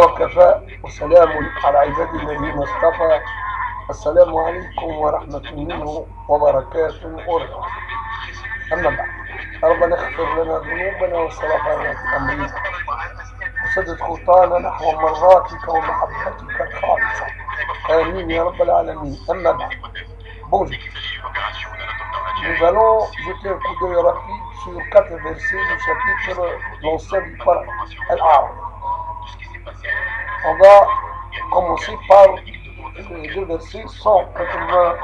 وكفى وسلام على عباد الذين اصطفى. السلام عليكم ورحمة منه وبركاته. ورحمة أما بعد ربنا اغفر لنا ذنوبنا وصلحنا في أمرنا. وسدد خطانا نحو مراتك ومحبتك الخالصة. آمين يا رب العالمين. أما بعد Bonjour. Nous allons jeter un coup d'œil rapide sur quatre versets du chapitre l'ancien du Al-Arab. on va commencer par deux versets 180.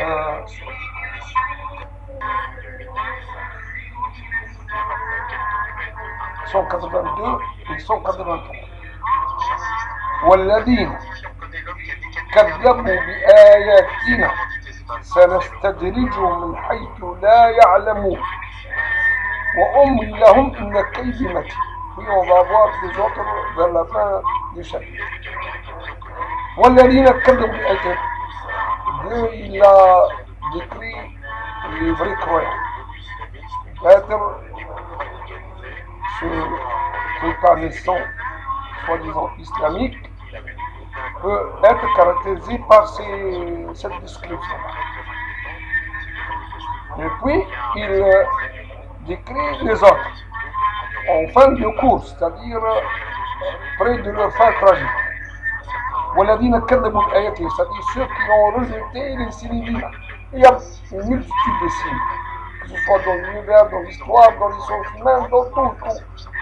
Euh, et 183 والذين كذبوا بآياتنا سنستدرجهم من حيث لا يعلمون. وأملي لهم إن كيدي متين في وضع بعض بزوطر du chef walladina kaddabu bi Dieu il a décrit les vrais croyants être ce, ce soi-disant islamique peut être caractérisé par cette description. Et puis, il décrit les autres en fin de cours, c'est-à-dire près de leur fin tragique. C'est-à-dire ceux qui ont rejeté les signes divins. Il y a une multitude de signes, que ce soit dans l'univers, dans l'histoire, dans les sciences humaines, dans tout, tout.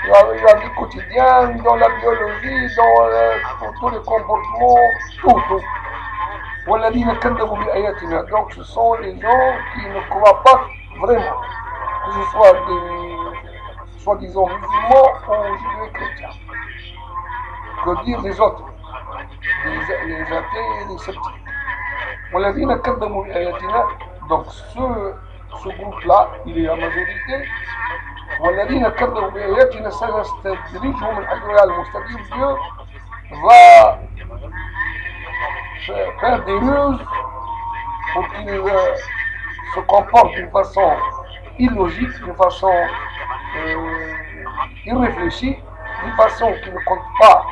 Dans la vie quotidienne, dans la biologie, dans, euh, tous les comportements, tout, tout. Donc ce sont les gens qui ne croient pas vraiment, que ce soit des soi-disant musulmans ou des chrétiens que dire les autres les, les athées et les sceptiques والذين كذبوا بآياتنا donc ce, ce groupe là il est la majorité والذين كذبوا بآياتنا سنستدرجهم من حيث لا يعلمون c'est-à-dire Dieu va faire des ruses pour qu'ils euh, se comportent d'une façon illogique, d'une façon euh, irréfléchie, d'une façon qui ne compte pas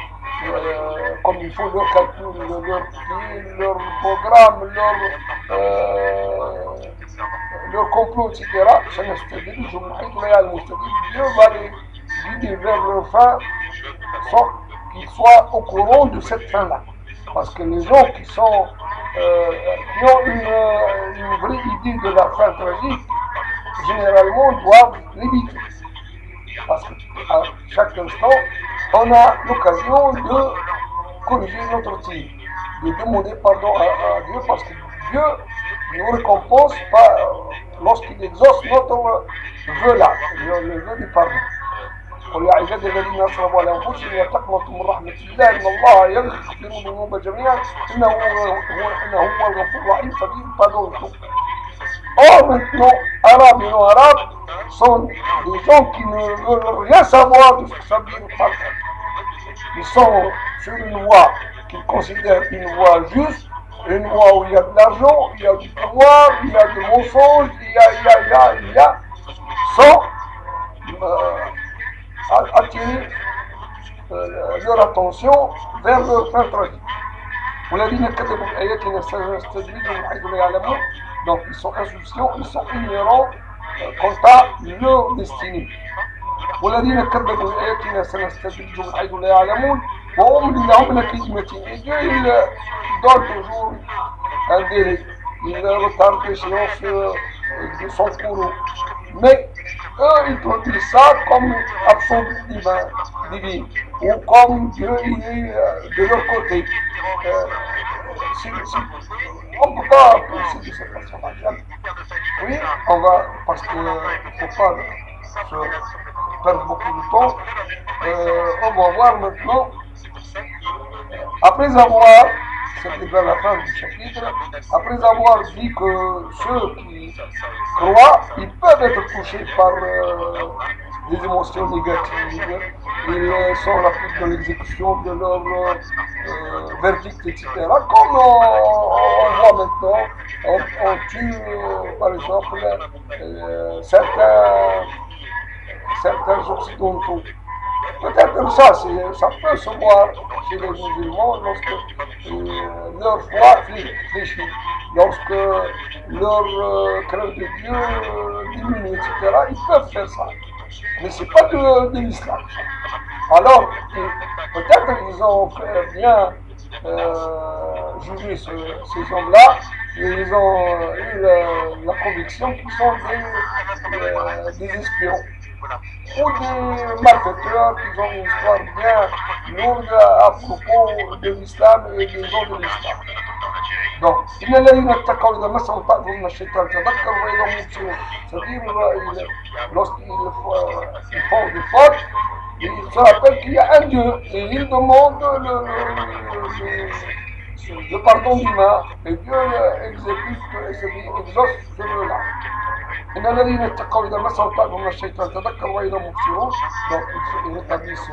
euh, comme il faut leur calcul, leur, leur, leur programme, leur, euh, complot, etc. Dieu va les guider vers leur fin sans qu'ils soient au courant de cette fin-là. Parce que les gens qui sont euh, qui ont une, une, vraie idée de la fin tragique, généralement doivent l'éviter. Parce qu'à chaque instant, on a l'occasion de corriger notre tir, de demander pardon à, à, Dieu parce que Dieu nous récompense pas lorsqu'il exauce notre vœu là, le, le vœu du pardon. قل يا عبادي الذين اسرفوا على انفسهم لا تقنطوا من رحمه الله ان الله يغفر الذنوب جميعا انه هو انه هو الغفور الرحيم فبيه pardon Or maintenant, Arabes et non-Arabes sont des gens qui ne veulent rien savoir de ce que ça veut dire pardon. Ils sont sur une voie qu'ils considèrent une voie juste, une voie où il y a de l'argent, il y a du pouvoir, il y a du mensonge, il y a, il y a, il y a, il y a, sans euh, attirer euh, leur attention vers leur fin tragique. والذين كذبوا بآياتنا سنستدرجهم من حيث لا يعلمون donc ils sont insouciants, ils sont ignorants Euh, à leur destinée. والذين كذبوا بآياتنا سنستدرجهم من حيث لا يعلمون وأملي لهم لكيد متين. Il donne toujours un délai, il retarde l'échéance de son cours. Mais eux, ils produisent ça comme action divine, divine ou comme Dieu il est de leur côté. Euh, si, si, on ne peut pas penser de cette façon-là. Oui, on va, parce qu'il ne faut pas perdre beaucoup de temps. Euh, on va voir maintenant, après avoir c'était vers la fin du chapitre, après avoir dit que ceux qui croient, ils peuvent être touchés par euh, des émotions négatives, ils sont rapides de l'exécution de leur euh, verdict, etc. Comme on, voit maintenant, on, on tue euh, par exemple certains, certains occidentaux Peut-être ça, ça peut se voir chez les musulmans lorsque euh, leur foi fléchit, lorsque leur euh, crainte de Dieu euh, diminue, etc. Ils peuvent faire ça. Mais ce n'est pas de, de l'islam. Alors, peut-être qu'ils ont bien euh, jugé ce, ces hommes-là, et ils ont eu la, conviction qu'ils sont des, euh, espions ou des malfaiteurs qui ont une histoire bien lourde à propos de l'islam et des gens de l'islam. Donc, إن الذين اتقوا إذا مسهم طائف من الشيطان تذكروا وإذا هم مبصرون C'est-à-dire, lorsqu'ils font des fautes, ils se rappellent qu'il y a un Dieu et ils demandent le, le, le, le pardon divin et Dieu exécute et exauce celui-là. إن الذين اتقوا إذا مسهم طائف من الشيطان تذكروا وإذا هم مبصرون donc ils rétablissent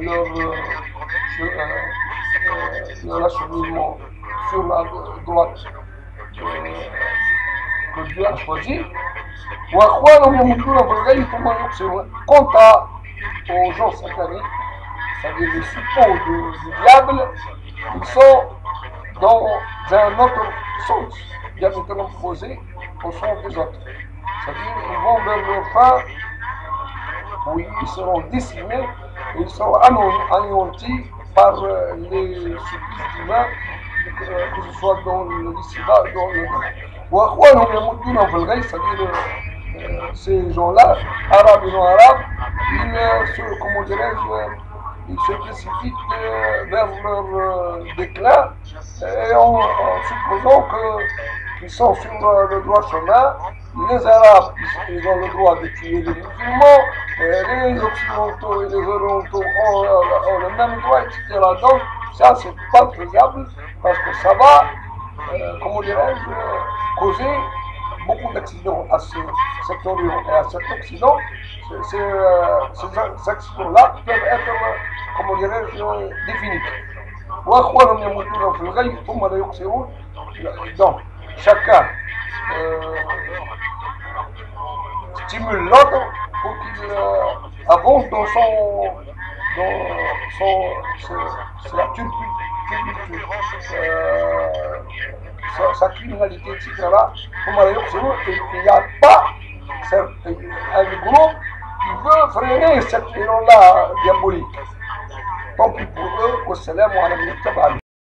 leur, leur, leur acheminement la droite que Dieu a choisi. Quant à, aux gens satanés, c'est-à-dire les suppôts du, diable, ils sont dans un autre sens, diamétralement opposé au sens des autres. C'est-à-dire qu'ils vont vers leur fin où ils seront décimés ils seront anéantis par les supplices divins que ce soit dans le Sida, dans le. Ces gens-là, arabes et non arabes, ils se, comment ils se précipitent vers leur déclin et en, en supposant qu'ils sont sur le droit chemin. Les Arabes, ils ont le droit de tuer les musulmans, les Occidentaux et les Orientaux ont, ont le même droit, etc. Donc, ça, c'est pas faisable parce que ça va, euh, comment dirais-je, causer beaucoup d'accidents à ce, cet Orient et à cet Occident. Ces, euh, ces accidents-là peuvent être, comment dirais-je, définitifs. وأخوانهم يموتون في الغي ثم لا يقصرون donc chacun euh, stimule l'autre pour qu'il euh, avance dans son dans son sa, sa turpitude, euh, sa, sa, criminalité, etc. Il n'y a pas un groupe qui veut freiner cet élan-là diabolique. Tant pis pour eux, qu'au salam